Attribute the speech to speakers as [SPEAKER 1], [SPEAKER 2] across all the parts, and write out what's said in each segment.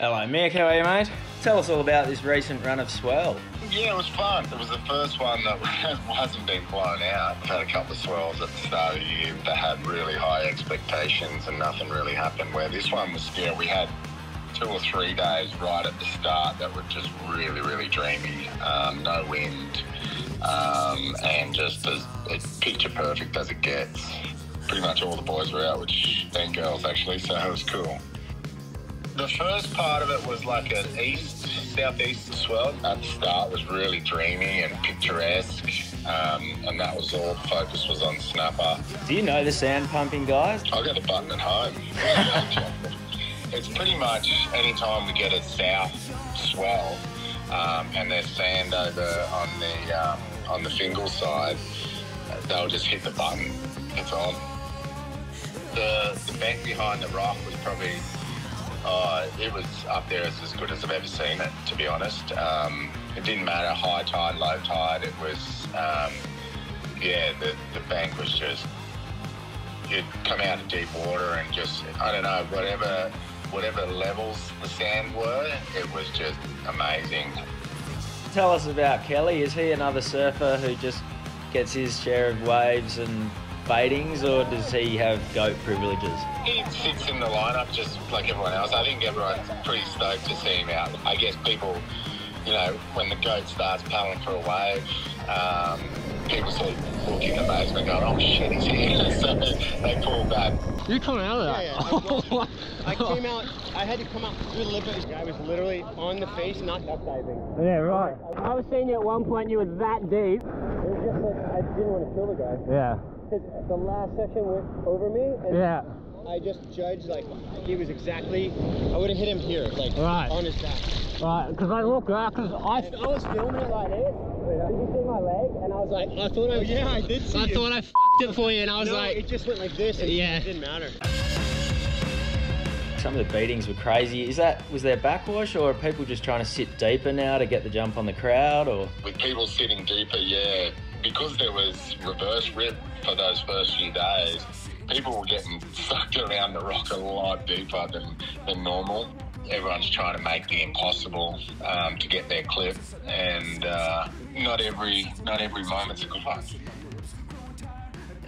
[SPEAKER 1] Hi, Mick, how are you, mate? Tell us all about this recent run of swell.
[SPEAKER 2] Yeah, it was fun. It was the first one that hasn't been blown out. We've had a couple of swells at the start of the year that had really high expectations and nothing really happened. Where this one was, yeah, we had two or three days right at the start that were just really, really dreamy. Um, no wind, um, and just as, as picture perfect as it gets. Pretty much all the boys were out, which and girls actually, so it was cool. The first part of it was like an east, southeast swell. At the start was really dreamy and picturesque, um, and that was all. The focus was on snapper.
[SPEAKER 1] Do you know the sand pumping guys?
[SPEAKER 2] I got a button at home. it's pretty much any time we get a south swell, um, and there's sand over on the um, on the Fingal side, they'll just hit the button. It's on. The the bank behind the rock was probably uh, it was up there as, as good as I've ever seen it, to be honest. Um, it didn't matter high tide, low tide. It was, um, yeah, the, the bank was just, you'd come out of deep water and just, I don't know, whatever whatever levels the sand were, it was just amazing.
[SPEAKER 1] Tell us about Kelly. Is he another surfer who just gets his share of waves and baitings, or does he have goat privileges?
[SPEAKER 2] He sits in the lineup just like everyone else. I think everyone's pretty stoked to see him out. I guess people, you know, when the goat starts paddling for a wave, um, people sort of look in amazement going, oh shit, he's here. so they pull back.
[SPEAKER 3] You coming out of that?
[SPEAKER 4] Yeah, yeah. I, I came out, I had to come out through the lip of this guy was literally on the face, not duck diving.
[SPEAKER 3] Yeah, right. I was seeing you at one point, you were that deep.
[SPEAKER 4] It was just like I didn't want to kill the guy.
[SPEAKER 3] Yeah.
[SPEAKER 4] Because the last section went over me, and
[SPEAKER 3] Yeah.
[SPEAKER 4] I just judged like he was exactly. I would have hit him here, like
[SPEAKER 3] Right.
[SPEAKER 4] on his back.
[SPEAKER 3] Right, because I looked back, because I,
[SPEAKER 4] I was filming it like this. Did you see my leg? And I was like, I thought I. Oh, yeah, I did see
[SPEAKER 3] I
[SPEAKER 4] you.
[SPEAKER 3] thought I f***ed it for you, and I was
[SPEAKER 4] no,
[SPEAKER 3] like,
[SPEAKER 4] it just went like this. And
[SPEAKER 3] Yeah.
[SPEAKER 4] It didn't matter.
[SPEAKER 1] Some of the beatings were crazy. Is that was there backwash, or are people just trying to sit deeper now to get the jump on the crowd, or?
[SPEAKER 2] With people sitting deeper, yeah, because there was reverse rip for those first few days, people were getting sucked around the rock a lot deeper than, than normal. Everyone's trying to make the impossible um, to get their clip, and uh, not every not every moment's a good one.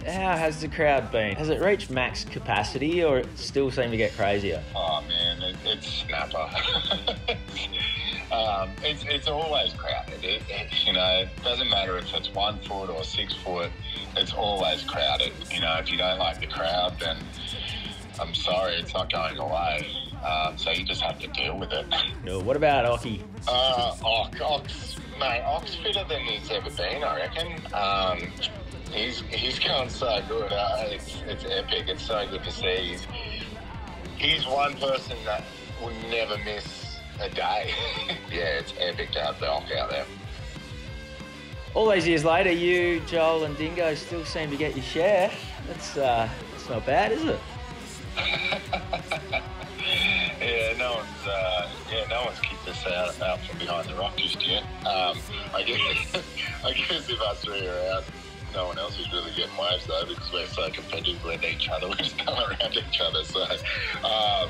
[SPEAKER 1] How has the crowd been? Has it reached max capacity, or it still seem to get crazier?
[SPEAKER 2] Oh man, it, it's snapper. um, it's it's always crowded. It, it, you know, it doesn't matter if it's one foot or six foot. It's always crowded. You know, if you don't like the crowd, then I'm sorry, it's not going away. Um, so you just have to deal with it.
[SPEAKER 1] No. What about Occy?
[SPEAKER 2] Uh, Ox, Ox, mate, Ox fitter than he's ever been, I reckon. Um, he's he's going so good. Uh, it's it's epic. It's so good to see. He's, he's one person that will never miss a day. yeah, it's epic to have the Ock out there.
[SPEAKER 1] All these years later, you, Joel, and Dingo still seem to get your share. That's uh, that's not bad, is it?
[SPEAKER 2] Yeah, no one's uh, yeah, no one's kicked us out, out from behind the rock just yet. Um, I guess I guess if us three are out, no one else is really getting waves though because we're so competitive with each other. We just come around each other. So um,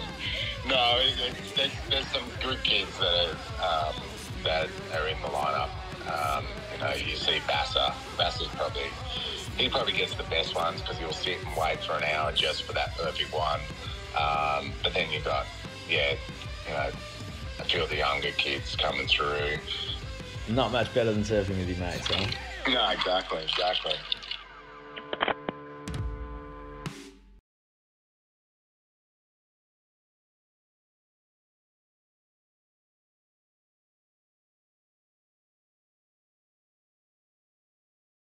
[SPEAKER 2] no, it, it, there's, there's some good kids that are um, that are in the lineup. Um, you know, you see Bassa. Bassa's probably he probably gets the best ones because he'll sit and wait for an hour just for that perfect one. Um, but then you've got, yeah, you know, a few of the younger kids coming through.
[SPEAKER 1] Not much better than surfing with your mates, huh?
[SPEAKER 2] No, exactly, exactly.